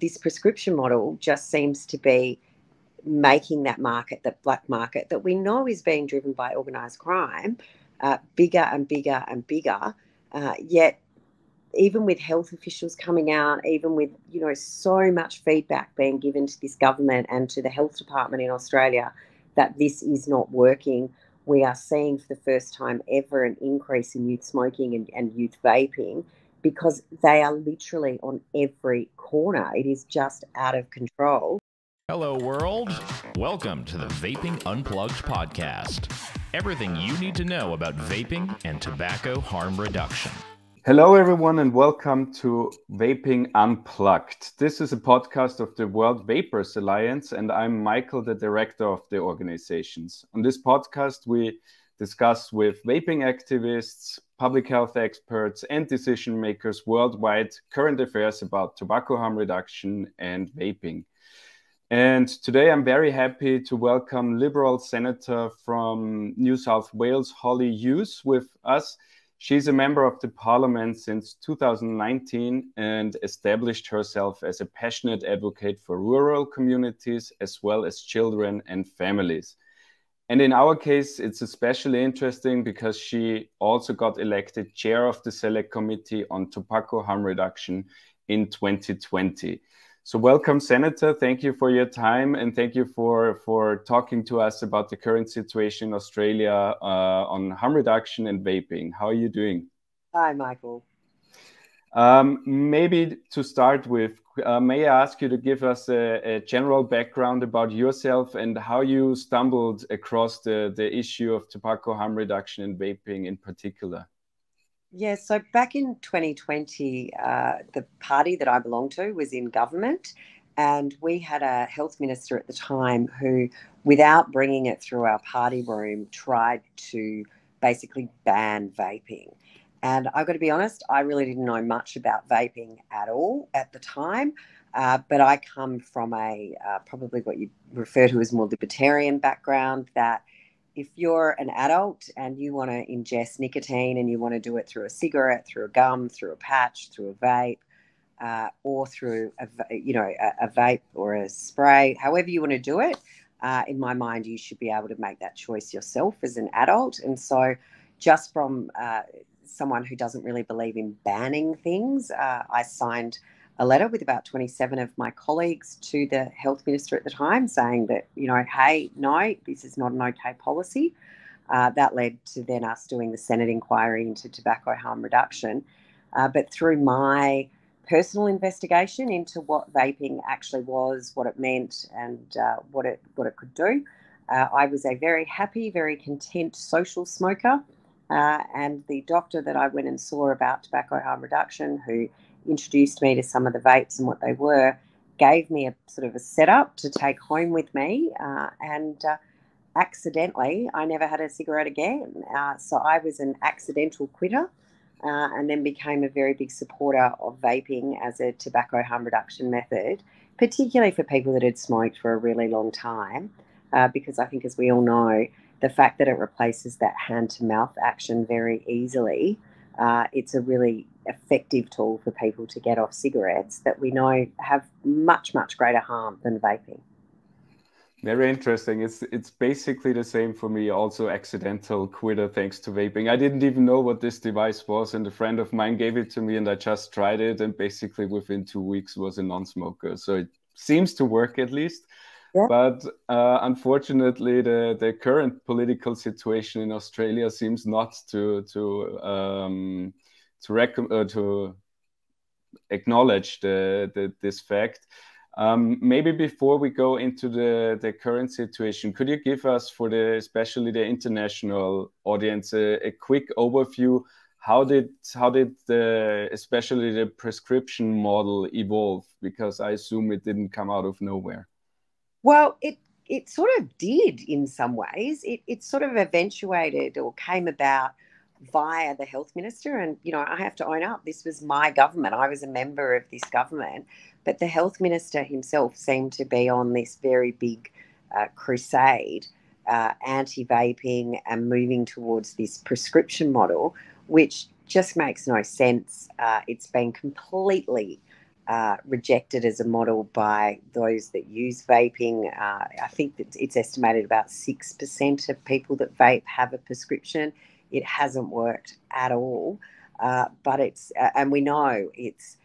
this prescription model just seems to be making that market, that black market that we know is being driven by organised crime, uh, bigger and bigger and bigger. Uh, yet, even with health officials coming out, even with you know so much feedback being given to this government and to the health department in Australia that this is not working, we are seeing for the first time ever an increase in youth smoking and, and youth vaping because they are literally on every corner. It is just out of control. Hello, world. Welcome to the Vaping Unplugged podcast. Everything you need to know about vaping and tobacco harm reduction. Hello, everyone, and welcome to Vaping Unplugged. This is a podcast of the World Vapers Alliance, and I'm Michael, the director of the organizations. On this podcast, we discuss with vaping activists, public health experts, and decision makers worldwide current affairs about tobacco harm reduction and vaping. And today I'm very happy to welcome Liberal Senator from New South Wales, Hollie Hughes, with us. She's a member of the parliament since 2019 and established herself as a passionate advocate for rural communities as well as children and families. And in our case, it's especially interesting because she also got elected chair of the Select Committee on Tobacco Harm Reduction in 2020. So, welcome, Senator. Thank you for your time and thank you for, for talking to us about the current situation in Australia uh, on harm reduction and vaping. How are you doing? Hi, Michael. Um, maybe to start with, uh, may I ask you to give us a, a, general background about yourself and how you stumbled across the, the issue of tobacco harm reduction and vaping in particular? Yeah, so back in 2020, uh, the party that I belonged to was in government, and we had a health minister at the time who, without bringing it through our party room, tried to basically ban vaping. And I've got to be honest, I really didn't know much about vaping at all at the time. Uh, but I come from a uh, probably what you refer to as more libertarian background. That if you're an adult and you want to ingest nicotine and you want to do it through a cigarette, through a gum, through a patch, through a vape, uh, or through a you know a, a, vape or a spray, however you want to do it, uh, in my mind, you should be able to make that choice yourself as an adult. And so, just from uh, someone who doesn't really believe in banning things. Uh, I signed a letter with about 27 of my colleagues to the health minister at the time saying that, you know, hey, no, this is not an okay policy. Uh, that led to then us doing the Senate inquiry into tobacco harm reduction. Uh, but through my personal investigation into what vaping actually was, what it meant, and uh, what it what it could do, uh, I was a very happy, very content social smoker. Uh, and the doctor that I went and saw about tobacco harm reduction, who introduced me to some of the vapes and what they were, gave me a sort of a setup to take home with me. Uh, and uh, accidentally, I never had a cigarette again. Uh, so I was an accidental quitter. Uh, and then became a very big supporter of vaping as a tobacco harm reduction method, particularly for people that had smoked for a really long time. Uh, because I think, as we all know, the fact that it replaces that hand to mouth action very easily, uh, it's a really effective tool for people to get off cigarettes that we know have much, much greater harm than vaping. Very interesting. It's it's basically the same for me. Also, accidental quitter thanks to vaping. I didn't even know what this device was, and a friend of mine gave it to me, and I just tried it, and basically within two weeks was a non-smoker. So it seems to work at least. Yeah. But uh, unfortunately, the, the current political situation in Australia seems not to to um, to, rec- uh, to acknowledge the, the, this fact. Um, maybe before we go into the, the current situation, could you give us, for the especially the international audience, a, a quick overview? How did how did the especially the prescription model evolve? Because I assume it didn't come out of nowhere. Well, it it sort of did in some ways. It it sort of eventuated or came about via the health minister. And you know, I have to own up, this was my government. I was a member of this government, but the health minister himself seemed to be on this very big uh, crusade, uh, anti-vaping, and moving towards this prescription model, which just makes no sense. Uh, it's been completely uh, rejected as a model by those that use vaping. Uh, I think that it's estimated about 6% of people that vape have a prescription. It hasn't worked at all. Uh, but it's, and we know it's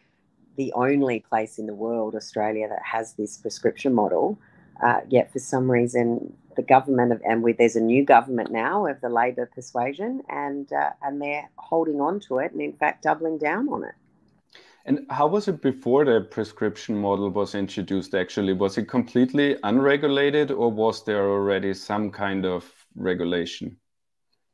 the only place in the world, Australia, that has this prescription model. Uh, yet for some reason, the government of, and with, there's a new government now of the Labor persuasion, and uh, and they're holding on to it, and in fact doubling down on it. And how was it before the prescription model was introduced actually? Was it completely unregulated or was there already some kind of regulation?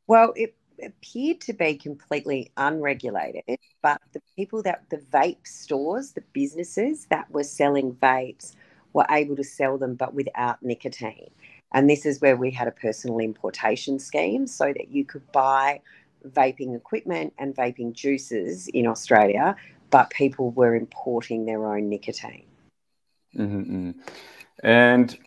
Well, it appeared to be completely unregulated, but the people that the vape stores, the businesses that were selling vapes, were able to sell them but without nicotine. And this is where we had a personal importation scheme so that you could buy vaping equipment and vaping juices in Australia but people were importing their own nicotine. Mm-hmm. And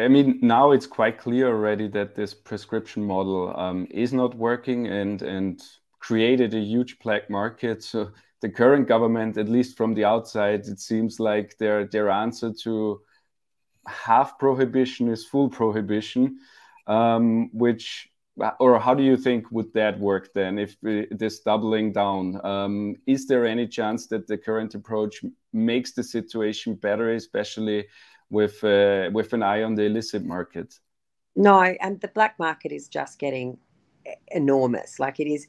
I mean, now it's quite clear already that this prescription model um, is not working and and created a huge black market. So the current government, at least from the outside, it seems like their their answer to half prohibition is full prohibition, um, which or how do you think would that work then if this doubling down? Um, is there any chance that the current approach makes the situation better especially with uh, with an eye on the illicit market? No and the black market is just getting enormous. Like it is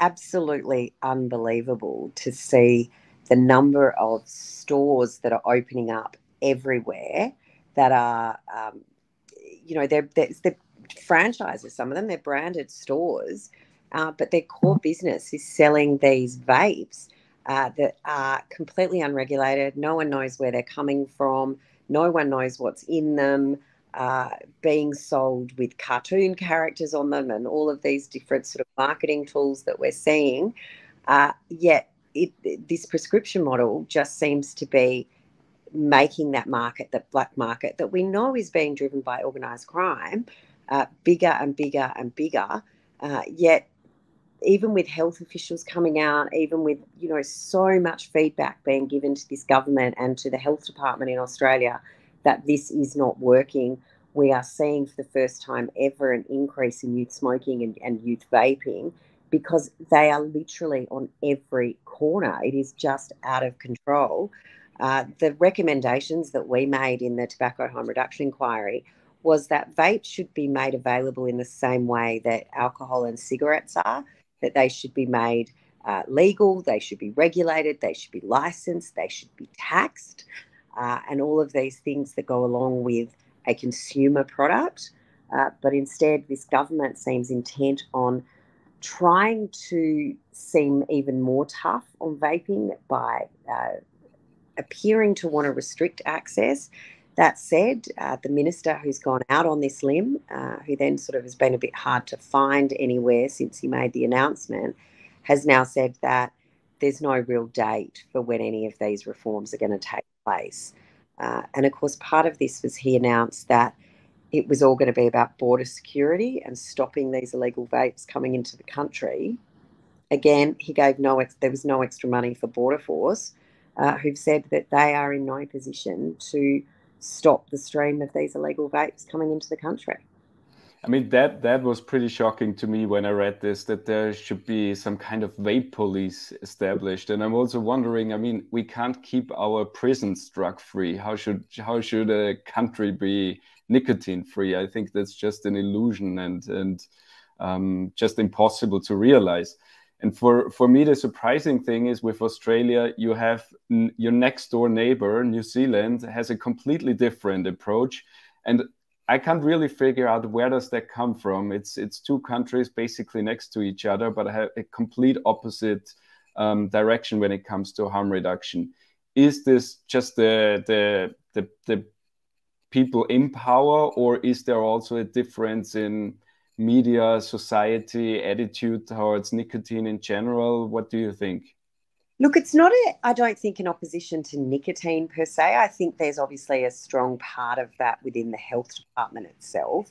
absolutely unbelievable to see the number of stores that are opening up everywhere that are um, you know they're, they're, they're franchises, some of them, they're branded stores, uh, but their core business is selling these vapes uh, that are completely unregulated. No one knows where they're coming from, no one knows what's in them. Uh, being sold with cartoon characters on them and all of these different sort of marketing tools that we're seeing. Uh, yet, it, this prescription model just seems to be making that market, that black market that we know is being driven by organised crime, uh, bigger and bigger and bigger. Uh, yet, even with health officials coming out, even with you know so much feedback being given to this government and to the health department in Australia that this is not working, we are seeing for the first time ever an increase in youth smoking and, and youth vaping because they are literally on every corner. It is just out of control. Uh, the recommendations that we made in the tobacco harm reduction inquiry was that vapes should be made available in the same way that alcohol and cigarettes are, that they should be made uh, legal, they should be regulated, they should be licensed, they should be taxed, uh, and all of these things that go along with a consumer product. Uh, but instead, this government seems intent on trying to seem even more tough on vaping by uh, appearing to want to restrict access that said, uh, the minister who's gone out on this limb, uh, who then sort of has been a bit hard to find anywhere since he made the announcement, has now said that there's no real date for when any of these reforms are going to take place. Uh, and of course, part of this was he announced that it was all going to be about border security and stopping these illegal vapes coming into the country. Again, he gave no ex- there was no extra money for Border Force, uh, who've said that they are in no position to stop the stream of these illegal vapes coming into the country. I mean that that was pretty shocking to me when I read this that there should be some kind of vape police established. And I'm also wondering I mean we can't keep our prisons drug free how should how should a country be nicotine free I think that's just an illusion and and um, just impossible to realize and for, for me, the surprising thing is with Australia, you have your next door neighbor, New Zealand, has a completely different approach. And I can't really figure out where does that come from. It's it's two countries basically next to each other, but have a complete opposite um, direction when it comes to harm reduction. Is this just the the the, the people in power, or is there also a difference in media, society, attitude towards nicotine in general? What do you think? Look, it's not, a, I don't think, in opposition to nicotine per se. I think there's obviously a strong part of that within the health department itself.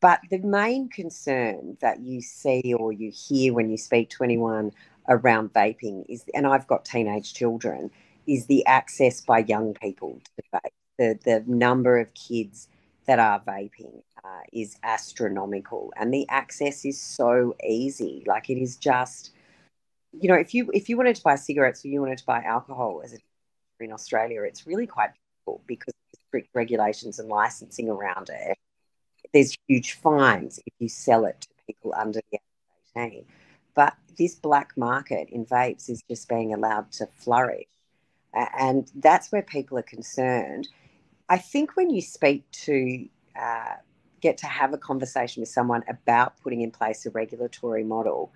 But the main concern that you see or you hear when you speak to anyone around vaping is, and I've got teenage children, is the access by young people to vape. The, the number of kids that are vaping uh, is astronomical, and the access is so easy. Like it is just, you know, if you if you wanted to buy cigarettes or you wanted to buy alcohol as in Australia, it's really quite difficult because strict regulations and licensing around it. There's huge fines if you sell it to people under the age of 18. But this black market in vapes is just being allowed to flourish. And that's where people are concerned. I think when you speak to, uh, get to have a conversation with someone about putting in place a regulatory model,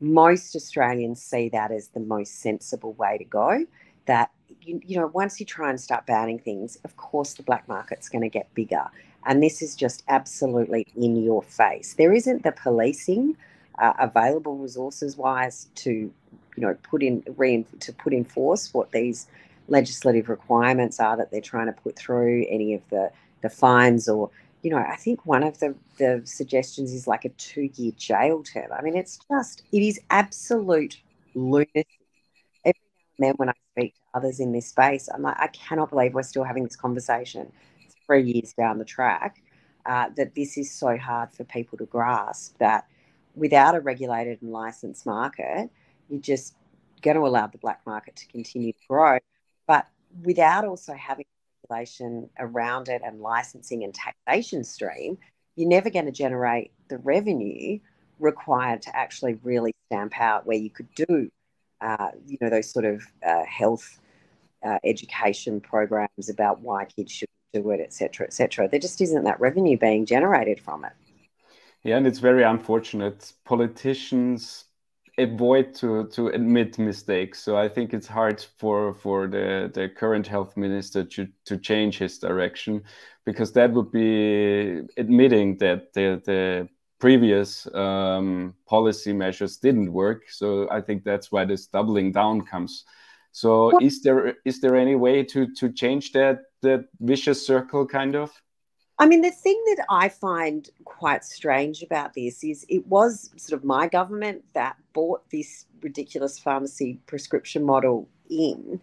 most Australians see that as the most sensible way to go. That, you, you know, once you try and start banning things, of course the black market's going to get bigger. And this is just absolutely in your face. There isn't the policing uh, available resources wise to you know put in re- to put in force what these legislative requirements are that they're trying to put through any of the the fines or you know i think one of the the suggestions is like a two year jail term i mean it's just it is absolute lunacy every now and then when i speak to others in this space i'm like i cannot believe we're still having this conversation three years down the track uh, that this is so hard for people to grasp that without a regulated and licensed market, you're just going to allow the black market to continue to grow. But without also having regulation around it and licensing and taxation stream, you're never going to generate the revenue required to actually really stamp out where you could do, uh, you know, those sort of uh, health uh, education programs about why kids should do it, et cetera, et cetera. There just isn't that revenue being generated from it. Yeah, and it's very unfortunate. Politicians avoid to to admit mistakes. So I think it's hard for for the the current health minister to to change his direction, because that would be admitting that the the previous um, policy measures didn't work. So I think that's why this doubling down comes. So is there is there any way to to change that that vicious circle kind of? I mean, the thing that I find quite strange about this is it was sort of my government that bought this ridiculous pharmacy prescription model in.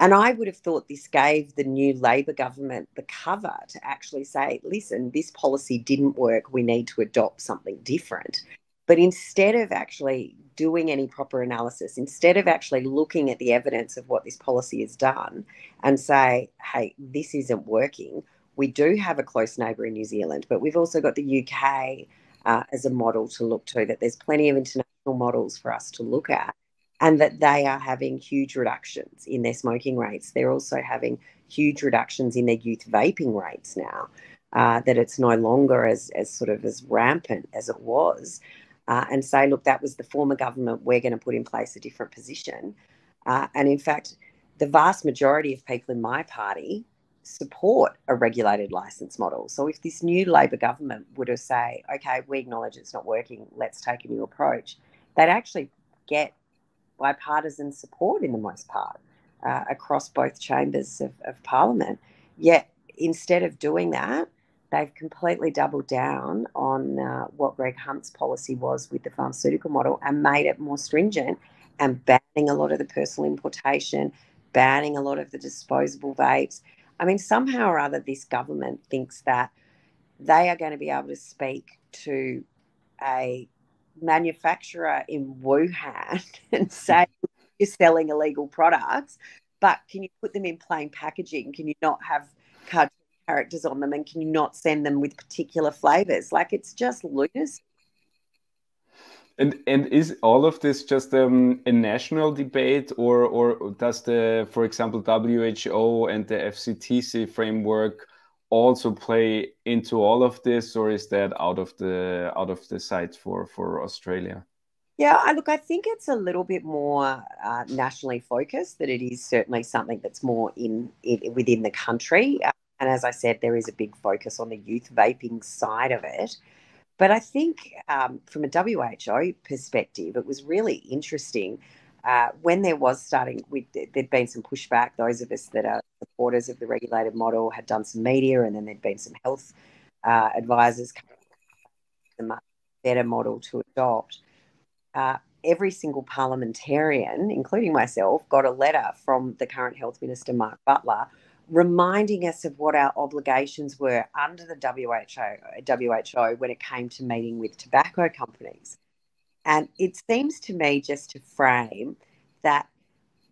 And I would have thought this gave the new Labor government the cover to actually say, listen, this policy didn't work. We need to adopt something different. But instead of actually doing any proper analysis, instead of actually looking at the evidence of what this policy has done and say, hey, this isn't working, we do have a close neighbour in New Zealand, but we've also got the UK uh, as a model to look to, that there's plenty of international models for us to look at, and that they are having huge reductions in their smoking rates. They're also having huge reductions in their youth vaping rates now, uh, that it's no longer as, as sort of as rampant as it was. Uh, and say, look, that was the former government, we're going to put in place a different position. Uh, and in fact, the vast majority of people in my party support a regulated license model. So if this new Labor government were to say, okay, we acknowledge it's not working, let's take a new approach, they'd actually get bipartisan support in the most part uh, across both chambers of, of Parliament. Yet instead of doing that, they've completely doubled down on uh, what Greg Hunt's policy was with the pharmaceutical model and made it more stringent and banning a lot of the personal importation, banning a lot of the disposable vapes, I mean, somehow or other, this government thinks that they are going to be able to speak to a manufacturer in Wuhan and say, hmm. you're selling illegal products, but can you put them in plain packaging? Can you not have cartoon characters on them? And can you not send them with particular flavors? Like, it's just lunacy. And and is all of this just um, a national debate, or or does the, for example, WHO and the FCTC framework also play into all of this, or is that out of the out of the sight for for Australia? Yeah, I look, I think it's a little bit more uh, nationally focused. That it is certainly something that's more in, in within the country, uh, and as I said, there is a big focus on the youth vaping side of it. But I think um, from a WHO perspective, it was really interesting uh, when there was starting, we, there'd been some pushback. Those of us that are supporters of the regulated model had done some media, and then there'd been some health uh, advisors a much better model to adopt. Uh, every single parliamentarian, including myself, got a letter from the current health minister, Mark Butler, reminding us of what our obligations were under the WHO, WHO when it came to meeting with tobacco companies. And it seems to me just to frame that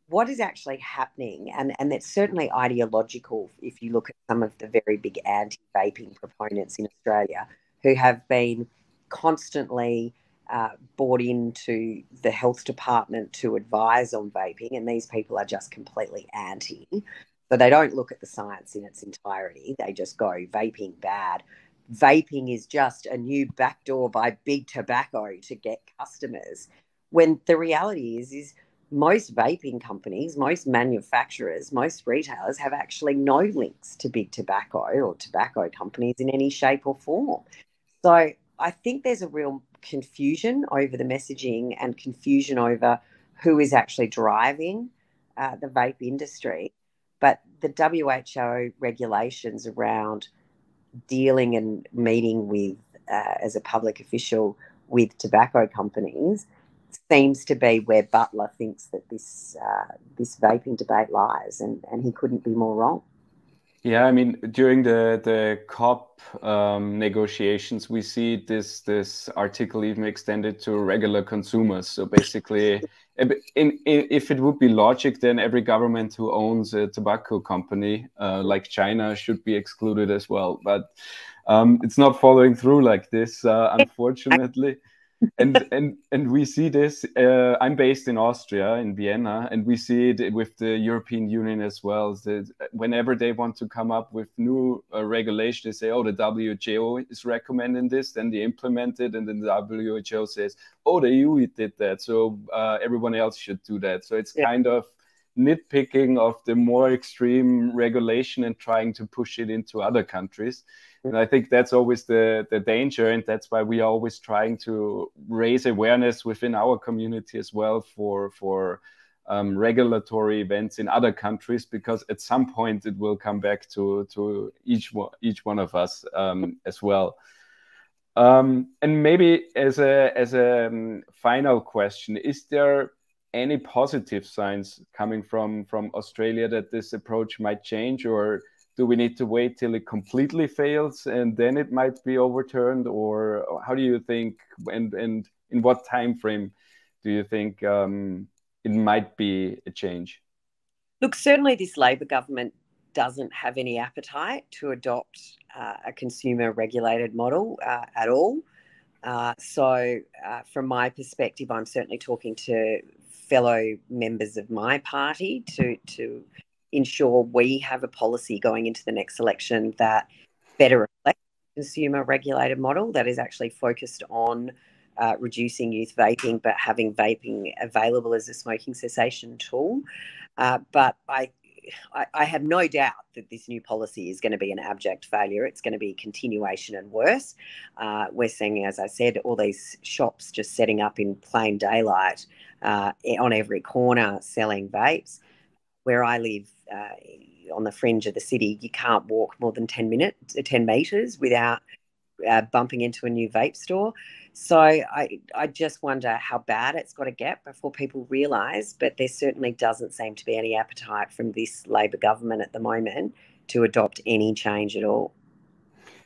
what is actually happening, and, and that's certainly ideological if you look at some of the very big anti vaping proponents in Australia who have been constantly uh, bought into the health department to advise on vaping, and these people are just completely anti. So they don't look at the science in its entirety. They just go vaping bad. Vaping is just a new backdoor by big tobacco to get customers. When the reality is, is most vaping companies, most manufacturers, most retailers have actually no links to big tobacco or tobacco companies in any shape or form. So I think there's a real confusion over the messaging and confusion over who is actually driving uh, the vape industry. The WHO regulations around dealing and meeting with, uh, as a public official, with tobacco companies seems to be where Butler thinks that this uh, this vaping debate lies, and, and he couldn't be more wrong. Yeah, I mean, during the the COP um, negotiations, we see this this article even extended to regular consumers. So basically, in, in, if it would be logic, then every government who owns a tobacco company, uh, like China, should be excluded as well. But um, it's not following through like this, uh, unfortunately and and and we see this. Uh, I'm based in Austria, in Vienna, and we see it with the European Union as well. That whenever they want to come up with new uh, regulation, they say, "Oh, the WHO is recommending this," then they implement it, and then the WHO says, "Oh, the EU did that, so uh, everyone else should do that." So it's yeah. kind of nitpicking of the more extreme regulation and trying to push it into other countries and i think that's always the the danger and that's why we are always trying to raise awareness within our community as well for for um, regulatory events in other countries because at some point it will come back to to each one each one of us um, as well. Um, and maybe as a as a um, final question is there any positive signs coming from from australia that this approach might change or do we need to wait till it completely fails and then it might be overturned? Or how do you think and and in what time frame do you think um, it might be a change? Look certainly this labor government doesn't have any appetite to adopt uh, a consumer regulated model uh, at all. Uh, so uh, from my perspective i'm certainly talking to fellow members of my party to to ensure we have a policy going into the next election that better reflects the consumer regulated model that is actually focused on uh, reducing youth vaping, but having vaping available as a smoking cessation tool. Uh, but I, I, I, have no doubt that this new policy is going to be an abject failure. It's going to be continuation and worse. Uh, we're seeing, as I said, all these shops just setting up in plain daylight uh, on every corner selling vapes. Where I live, uh, on the fringe of the city, you can't walk more than 10 minutes, uh, 10 meters without uh, bumping into a new vape store. So I, I just wonder how bad it's got to get before people realise. But there certainly doesn't seem to be any appetite from this Labor government at the moment to adopt any change at all.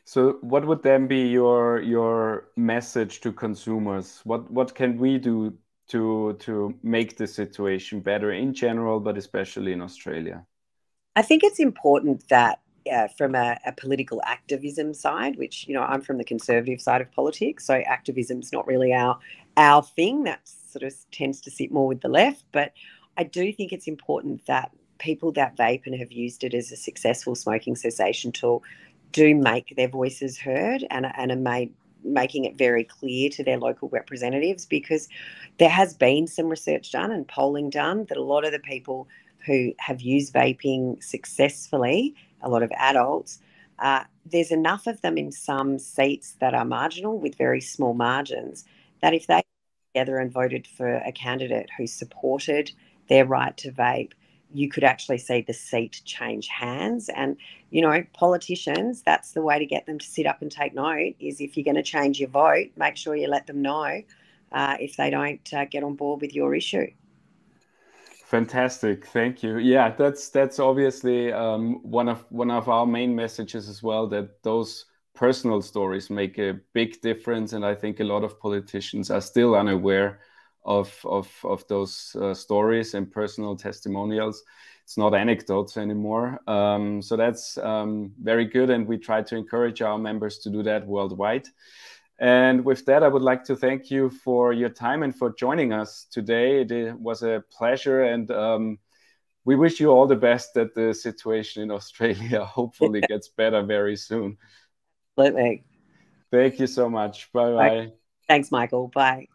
So, what would then be your your message to consumers? What what can we do to to make the situation better in general, but especially in Australia? I think it's important that uh, from a, a, political activism side, which you know I'm from the conservative side of politics, so activism's not really our our thing. That sort of tends to sit more with the left. But I do think it's important that people that vape and have used it as a successful smoking cessation tool do make their voices heard and, and are made making it very clear to their local representatives because there has been some research done and polling done that a lot of the people who have used vaping successfully, a lot of adults, uh, there's enough of them in some seats that are marginal with very small margins that if they together and voted for a candidate who supported their right to vape, you could actually see the seat change hands. And, you know, politicians, that's the way to get them to sit up and take note is if you're going to change your vote, make sure you let them know uh, if they don't uh, get on board with your issue. Fantastic, thank you. Yeah, that's that's obviously um, one of one of our main messages as well. That those personal stories make a big difference, and I think a lot of politicians are still unaware of of of those uh, stories and personal testimonials. It's not anecdotes anymore. Um, so that's um, very good, and we try to encourage our members to do that worldwide. And with that, I would like to thank you for your time and for joining us today. It was a pleasure, and um, we wish you all the best that the situation in Australia hopefully gets better very soon. Absolutely. Thank you so much. Bye bye. Thanks, Michael. Bye.